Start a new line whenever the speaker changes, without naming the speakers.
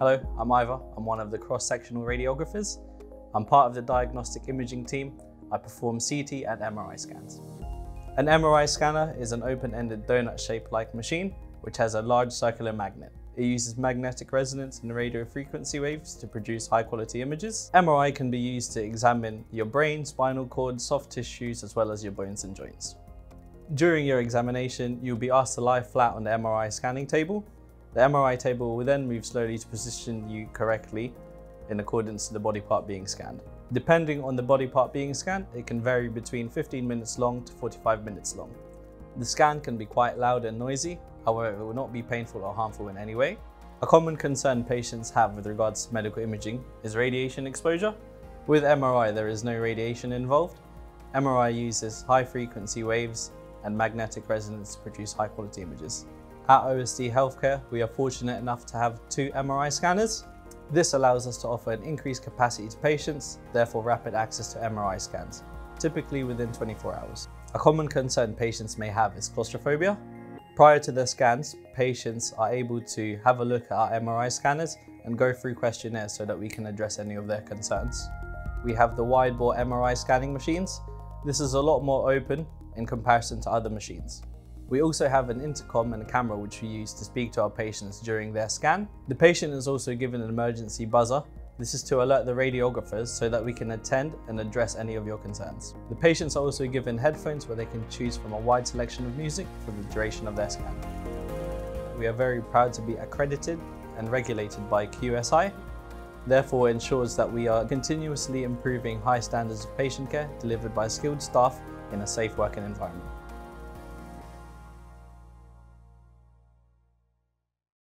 Hello, I'm Ivor. I'm one of the cross-sectional radiographers. I'm part of the diagnostic imaging team. I perform CT and MRI scans. An MRI scanner is an open-ended donut-shaped like machine which has a large circular magnet. It uses magnetic resonance and radio frequency waves to produce high quality images. MRI can be used to examine your brain, spinal cord, soft tissues, as well as your bones and joints. During your examination, you'll be asked to lie flat on the MRI scanning table. The MRI table will then move slowly to position you correctly in accordance to the body part being scanned. Depending on the body part being scanned, it can vary between 15 minutes long to 45 minutes long. The scan can be quite loud and noisy, however it will not be painful or harmful in any way. A common concern patients have with regards to medical imaging is radiation exposure. With MRI there is no radiation involved. MRI uses high frequency waves and magnetic resonance to produce high quality images. At OSD Healthcare, we are fortunate enough to have two MRI scanners. This allows us to offer an increased capacity to patients, therefore rapid access to MRI scans, typically within 24 hours. A common concern patients may have is claustrophobia. Prior to their scans, patients are able to have a look at our MRI scanners and go through questionnaires so that we can address any of their concerns. We have the wide bore MRI scanning machines. This is a lot more open in comparison to other machines. We also have an intercom and a camera which we use to speak to our patients during their scan. The patient is also given an emergency buzzer. This is to alert the radiographers so that we can attend and address any of your concerns. The patients are also given headphones where they can choose from a wide selection of music for the duration of their scan. We are very proud to be accredited and regulated by QSI, therefore ensures that we are continuously improving high standards of patient care delivered by skilled staff in a safe working environment.